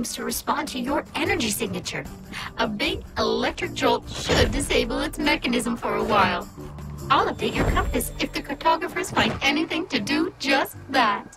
seems to respond to your energy signature. A big electric jolt should disable its mechanism for a while. I'll update your compass if the cartographers find anything to do just that.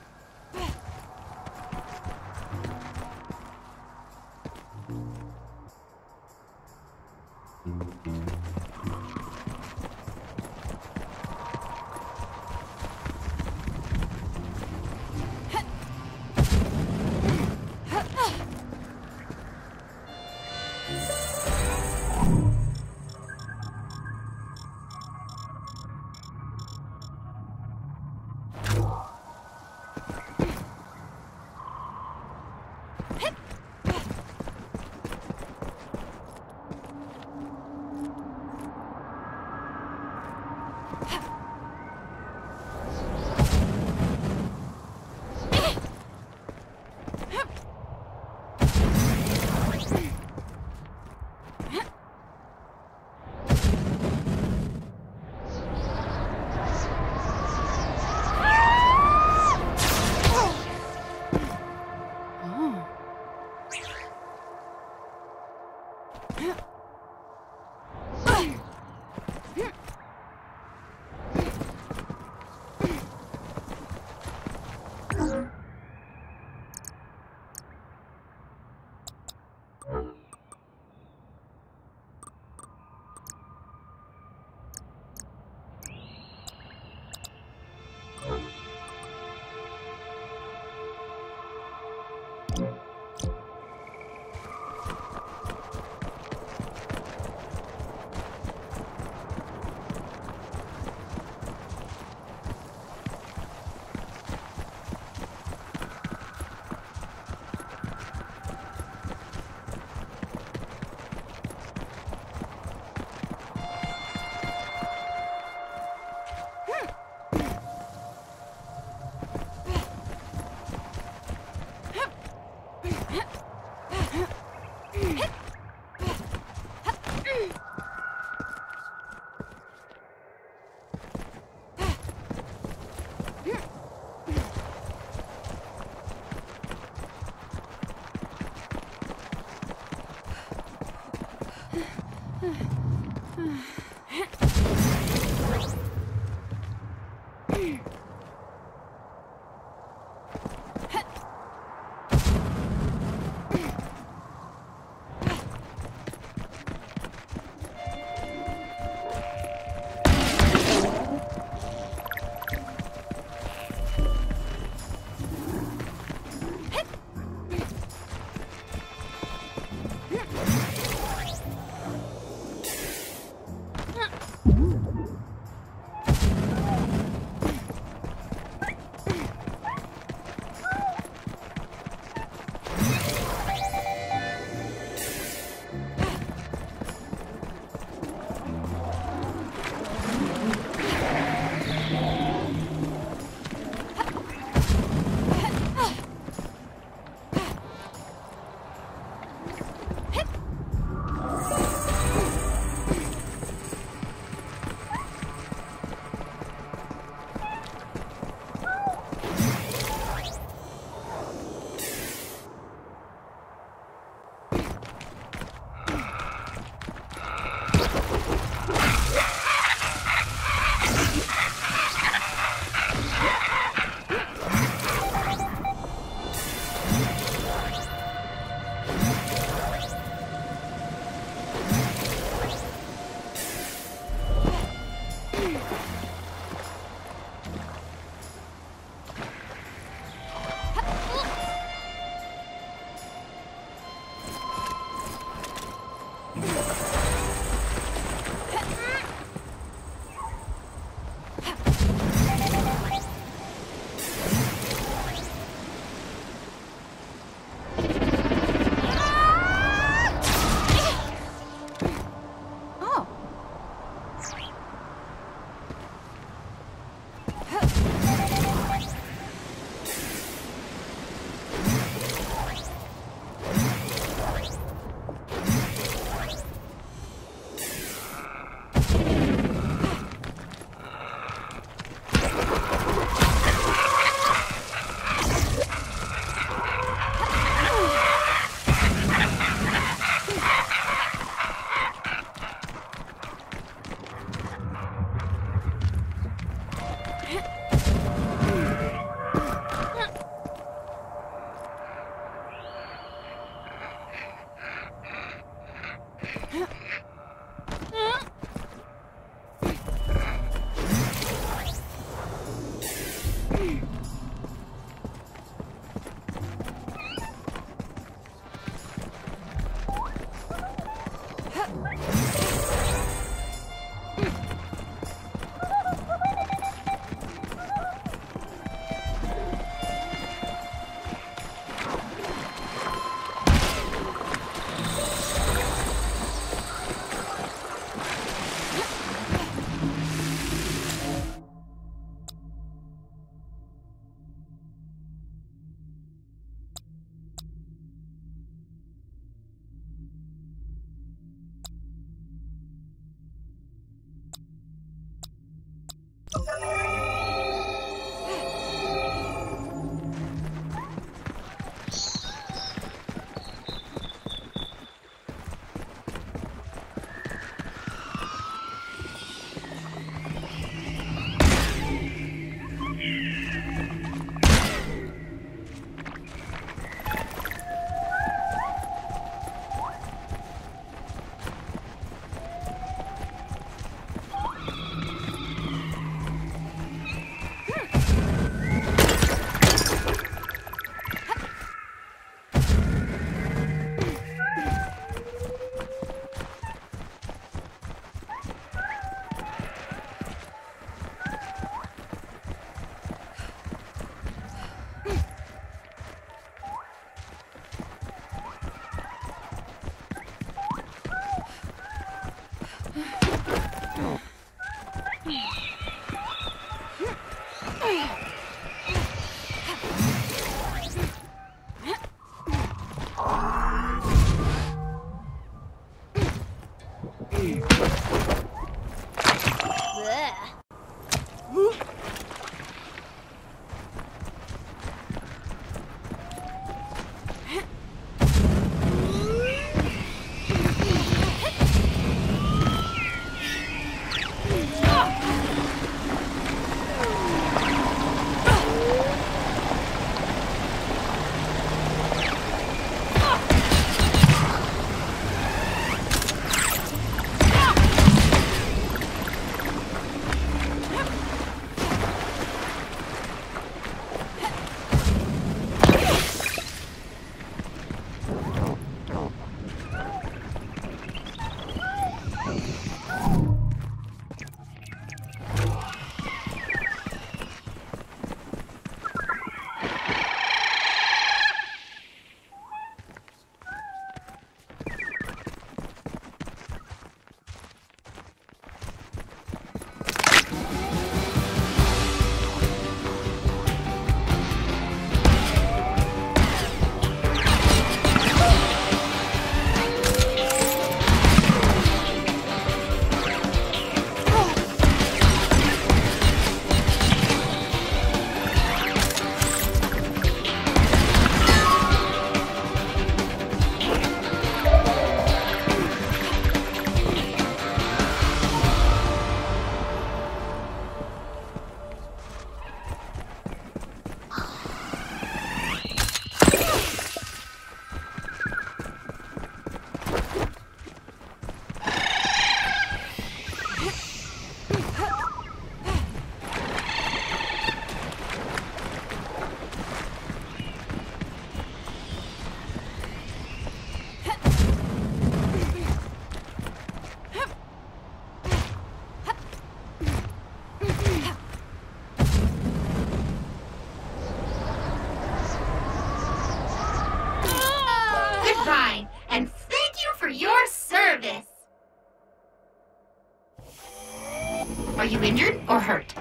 You injured or hurt?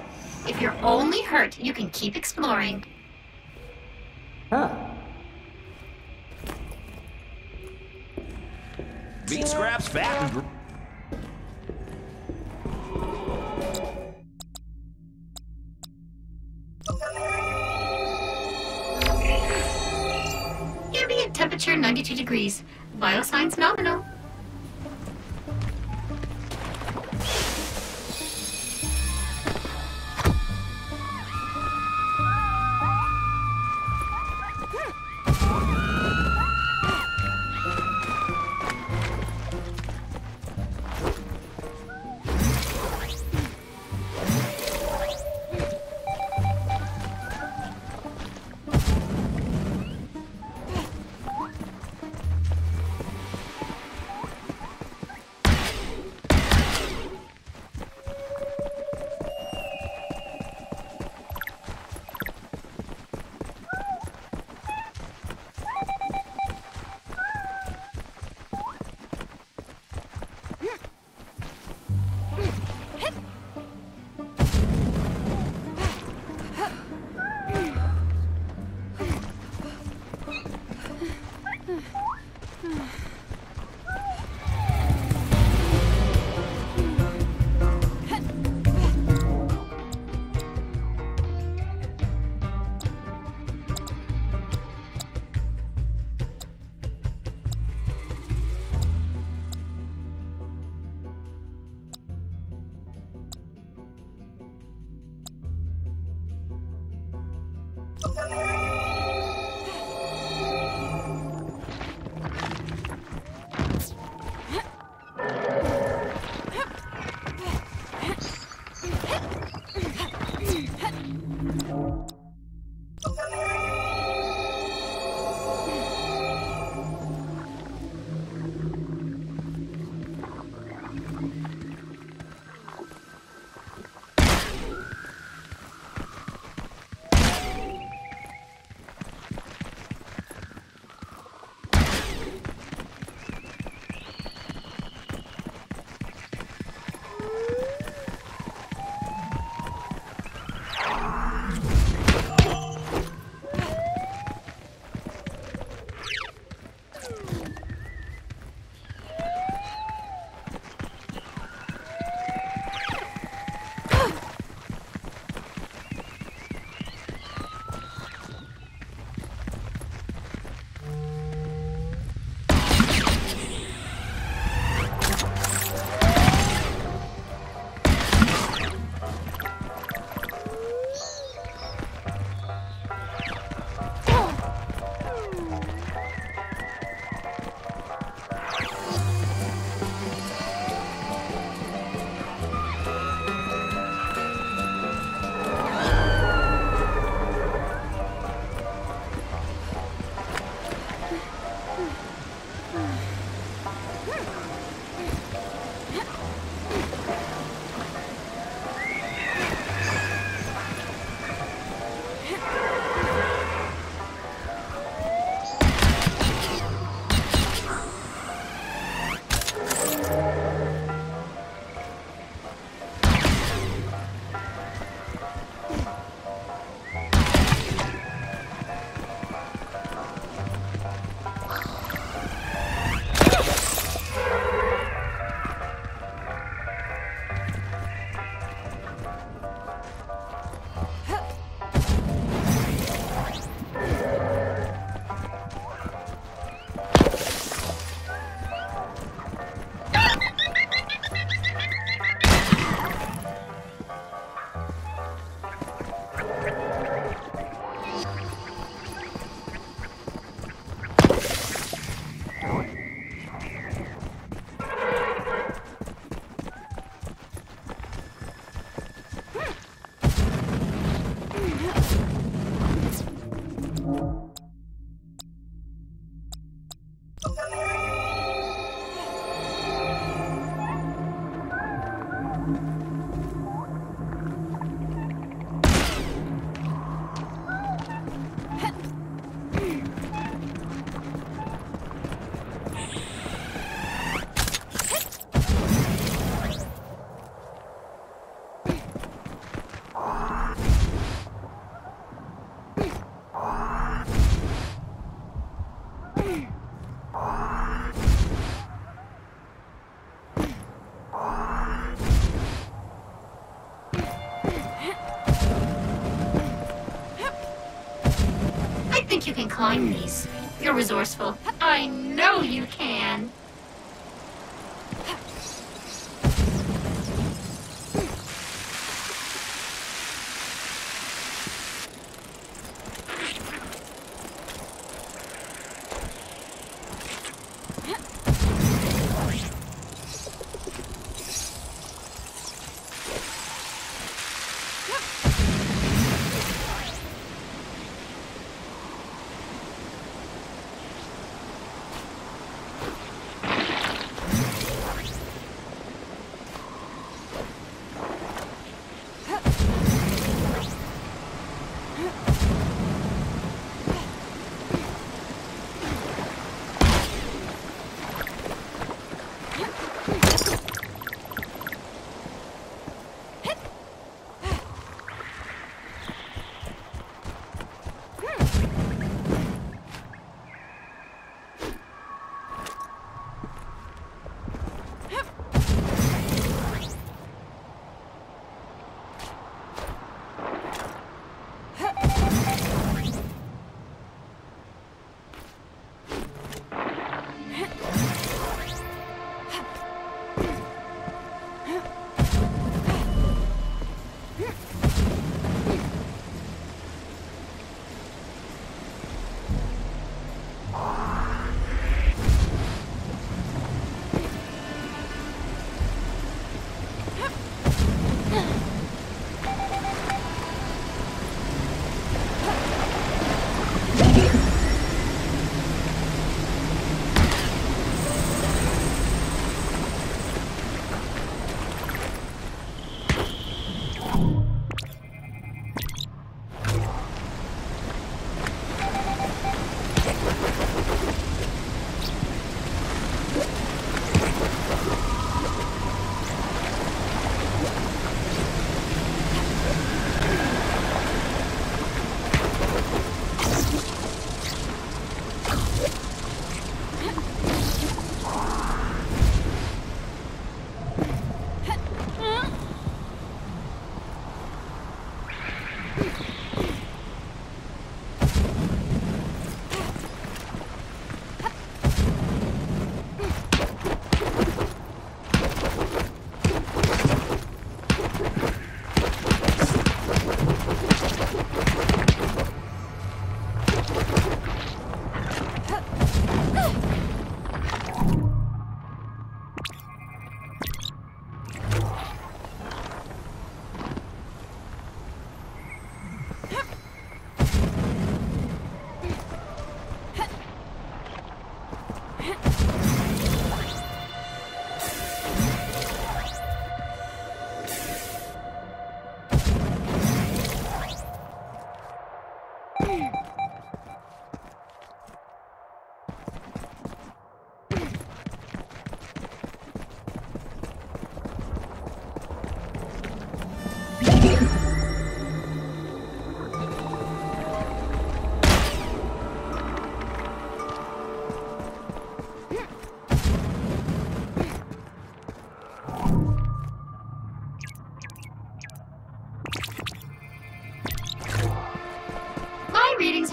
If you're only hurt, you can keep exploring. Huh. Meat scraps, fat, and... Ambient temperature 92 degrees. Vital signs nominal. Bye. Climb these. You're resourceful. I know you can.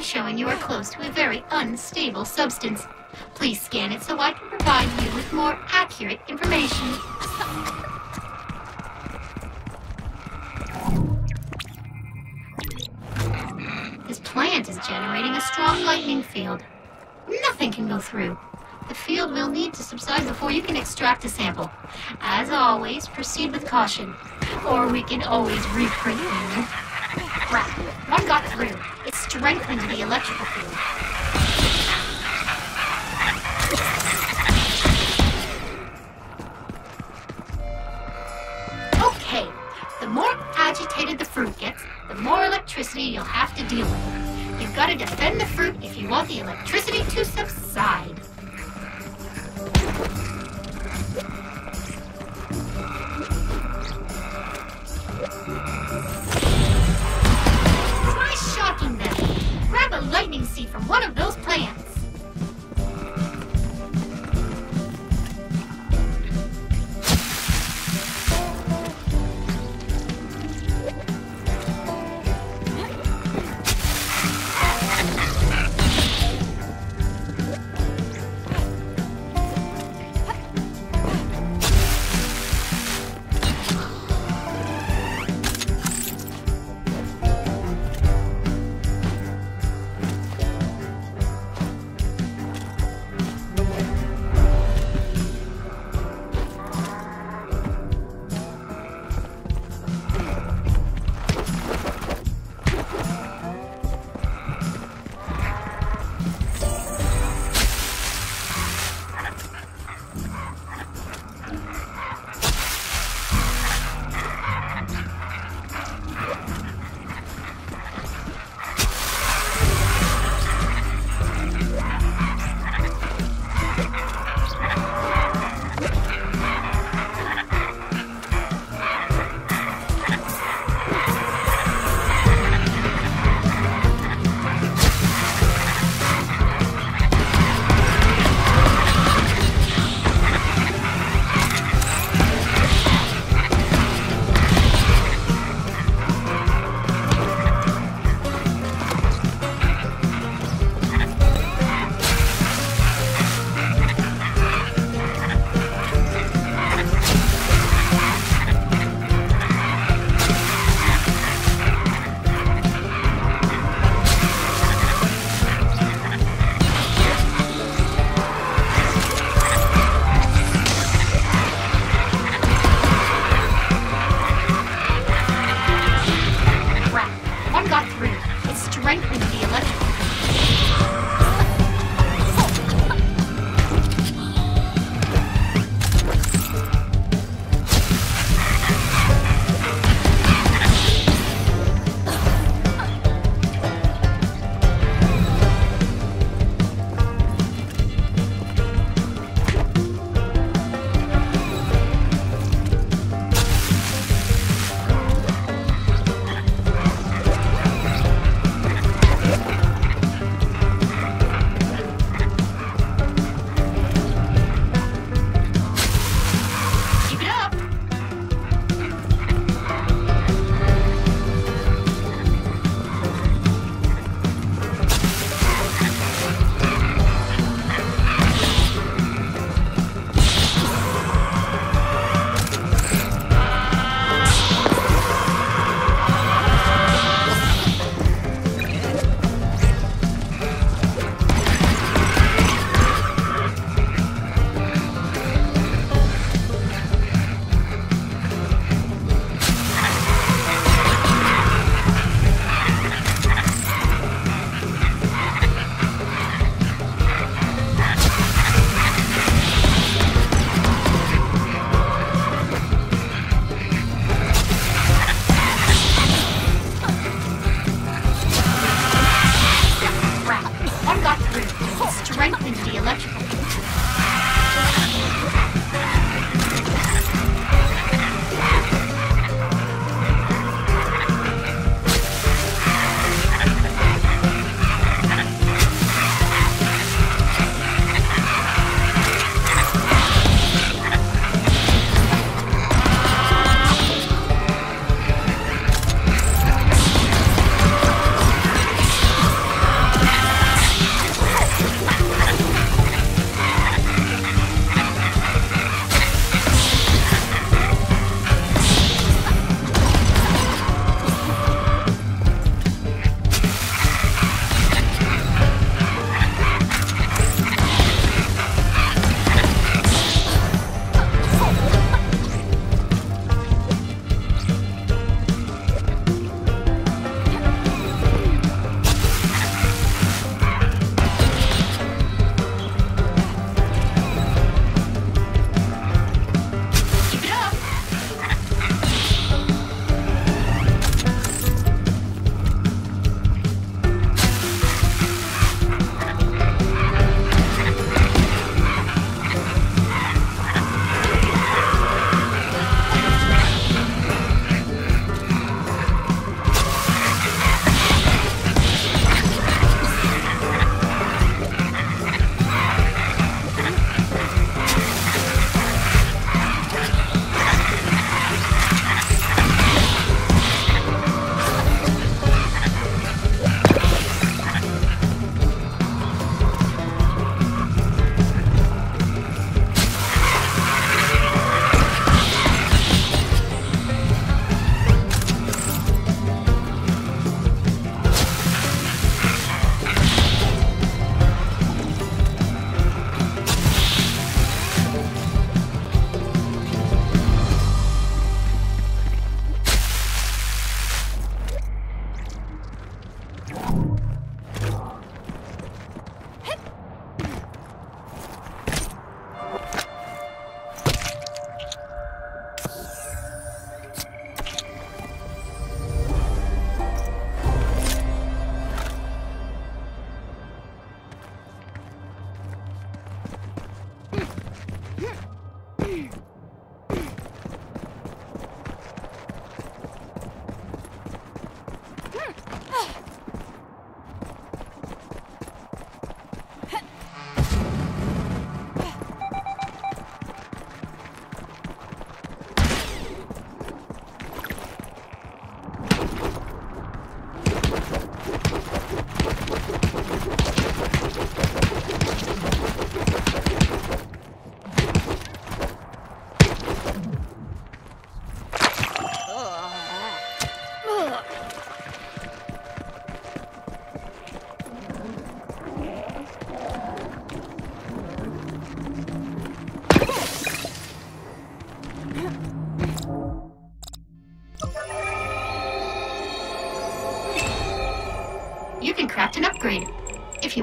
Showing you are close to a very unstable substance. Please scan it so I can provide you with more accurate information. This plant is generating a strong lightning field. Nothing can go through. The field will need to subside before you can extract a sample. As always, proceed with caution, or we can always reprint you. Right, one got through. It strengthened the electrical field. Okay, the more agitated the fruit gets, the more electricity you'll have to deal with. You've got to defend the fruit if you want the electricity to subside.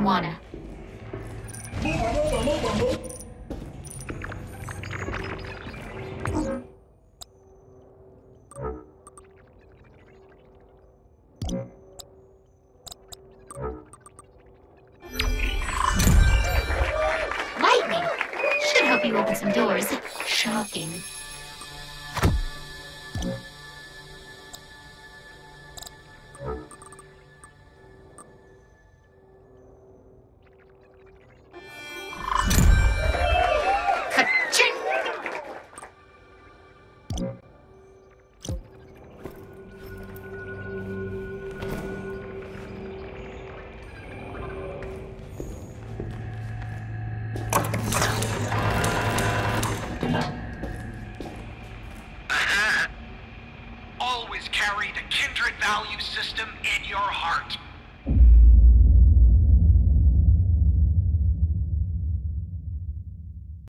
Wanna. Lightning! Should help you open some doors. Shocking.